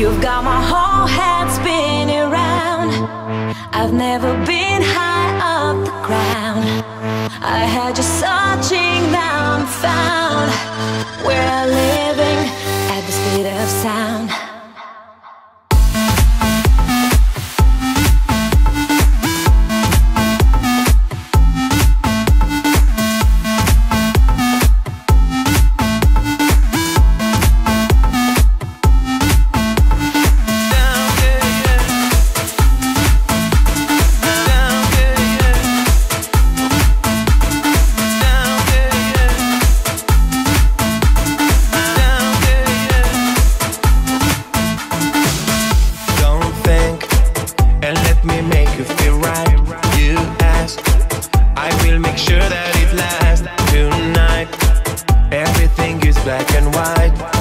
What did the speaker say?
You've got my whole head spinning round. I've never been high up the ground. I had you searching down, found. We're living at make you feel right. You ask, I will make sure that it lasts tonight. Everything is black and white.